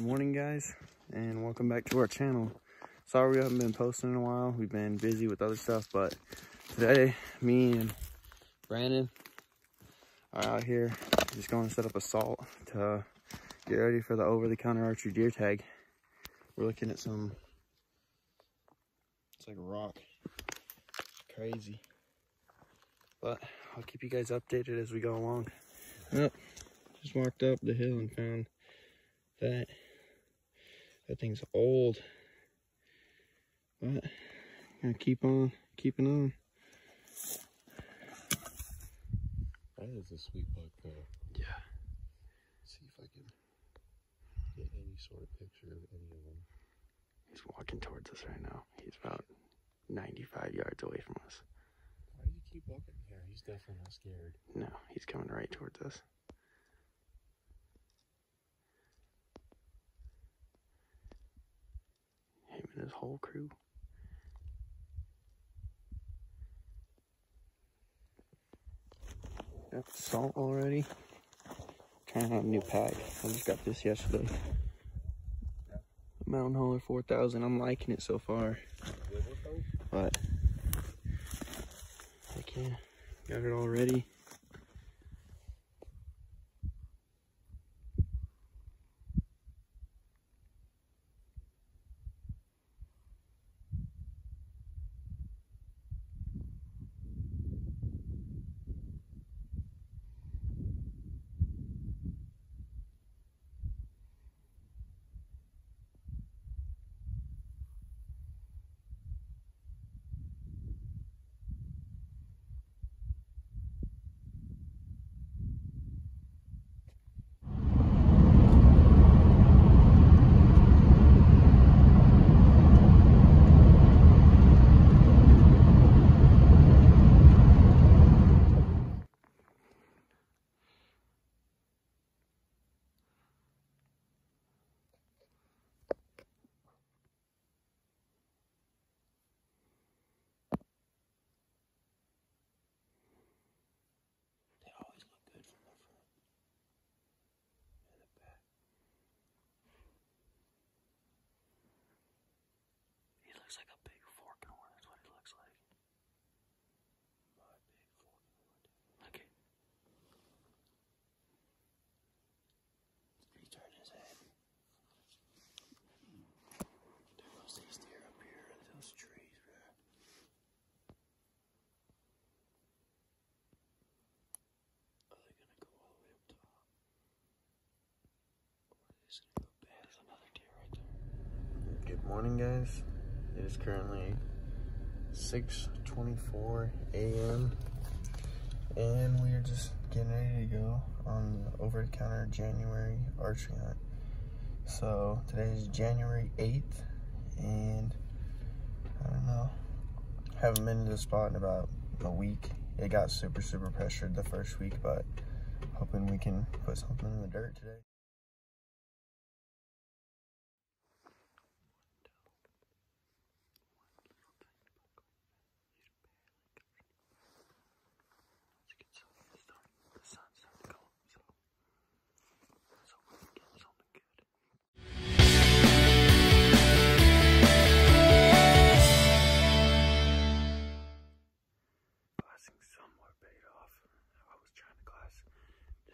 morning guys and welcome back to our channel. Sorry we haven't been posting in a while. We've been busy with other stuff but today me and brandon are out here just going to set up a salt to get ready for the over-the-counter archery deer tag. We're looking at some it's like a rock crazy. But i'll keep you guys updated as we go along. Yep just walked up the hill and found that that thing's old. But gonna keep on keeping on. That is a sweet buck though. Yeah. See if i can get any sort of picture of any of them. He's walking towards us right now. He's about 95 yards away from us. Why do you keep walking here? He's definitely not scared. No he's coming right towards us and his whole crew. Got salt already. Trying out a new pack. I just got this yesterday. Mountain Hauler 4000. I'm liking it so far. But, heck yeah. Got it all ready. looks like a big fork horn. That's what it looks like. My big fork horn. Okay. He turned his head. There goes these deer up here in those trees, bro. Are they gonna go all the way up top? Or is it gonna go bad? There's another deer right there. Good morning, guys. It is currently 6.24 a.m. And we are just getting ready to go on the over-the-counter January archery hunt. So today is January 8th and I don't know, haven't been to the spot in about a week. It got super, super pressured the first week, but hoping we can put something in the dirt today.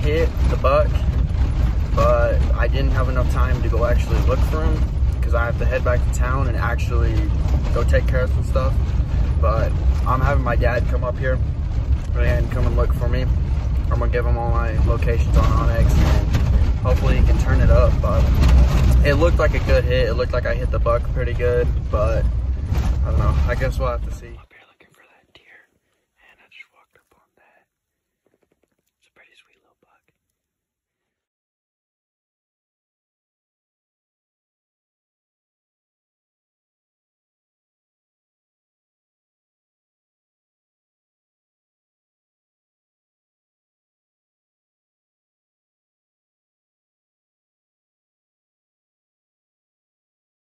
hit the buck, but I didn't have enough time to go actually look for him because I have to head back to town and actually go take care of some stuff. But I'm having my dad come up here and come and look for me. I'm gonna give him all my locations on onX and hopefully he can turn it up. But it looked like a good hit. It looked like I hit the buck pretty good, but I don't know. I guess we'll have to see.